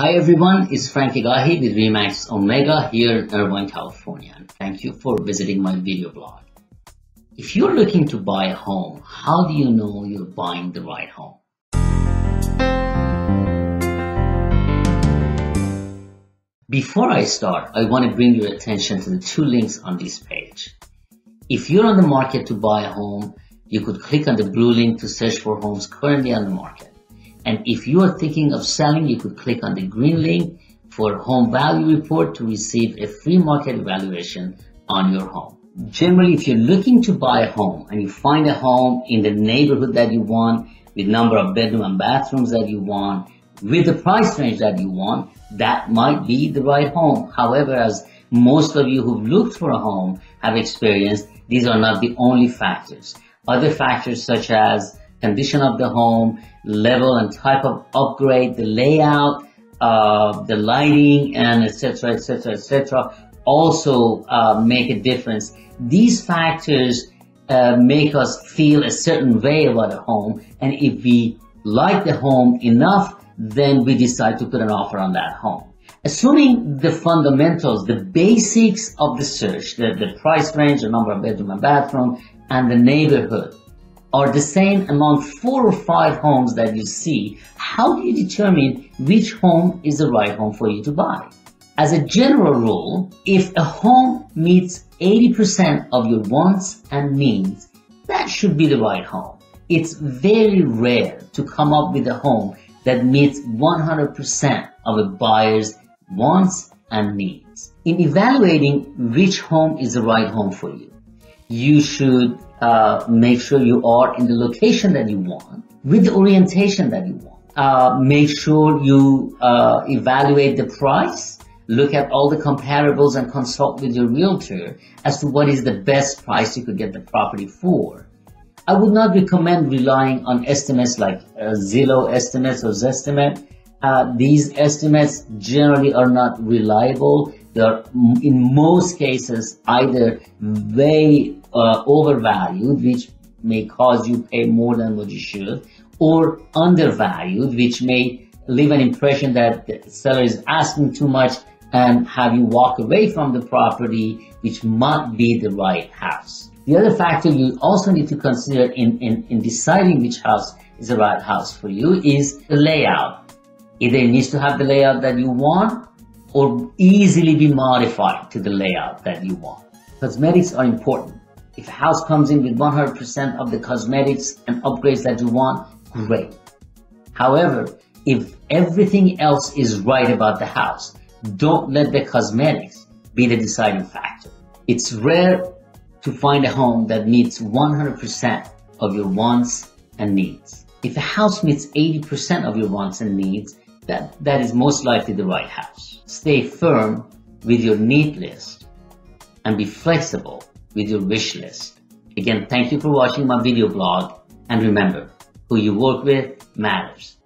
Hi everyone, it's Frank Agahi with Remax Omega here in Irvine, California. And thank you for visiting my video blog. If you're looking to buy a home, how do you know you're buying the right home? Before I start, I want to bring your attention to the two links on this page. If you're on the market to buy a home, you could click on the blue link to search for homes currently on the market. And if you are thinking of selling, you could click on the green link for home value report to receive a free market evaluation on your home. Generally, if you're looking to buy a home and you find a home in the neighborhood that you want, with number of bedroom and bathrooms that you want, with the price range that you want, that might be the right home. However, as most of you who've looked for a home have experienced, these are not the only factors. Other factors such as condition of the home, level and type of upgrade, the layout, uh, the lighting, and etc. etc. etc. also uh, make a difference. These factors uh, make us feel a certain way about a home, and if we like the home enough, then we decide to put an offer on that home. Assuming the fundamentals, the basics of the search, the, the price range, the number of bedroom and bathroom, and the neighborhood are the same among four or five homes that you see, how do you determine which home is the right home for you to buy? As a general rule, if a home meets 80% of your wants and needs, that should be the right home. It's very rare to come up with a home that meets 100% of a buyer's wants and needs. In evaluating which home is the right home for you, you should uh, make sure you are in the location that you want with the orientation that you want. Uh, make sure you uh, evaluate the price, look at all the comparables and consult with your realtor as to what is the best price you could get the property for. I would not recommend relying on estimates like uh, Zillow estimates or Zestimate. Uh, these estimates generally are not reliable. They are in most cases either way uh, overvalued, which may cause you pay more than what you should, or undervalued, which may leave an impression that the seller is asking too much and have you walk away from the property, which might be the right house. The other factor you also need to consider in, in, in deciding which house is the right house for you is the layout. Either it needs to have the layout that you want or easily be modified to the layout that you want. Cosmetics are important. If a house comes in with 100% of the cosmetics and upgrades that you want, great. However, if everything else is right about the house, don't let the cosmetics be the deciding factor. It's rare to find a home that meets 100% of your wants and needs. If a house meets 80% of your wants and needs, that, that is most likely the right house. Stay firm with your need list and be flexible with your wish list. Again, thank you for watching my video blog and remember, who you work with matters.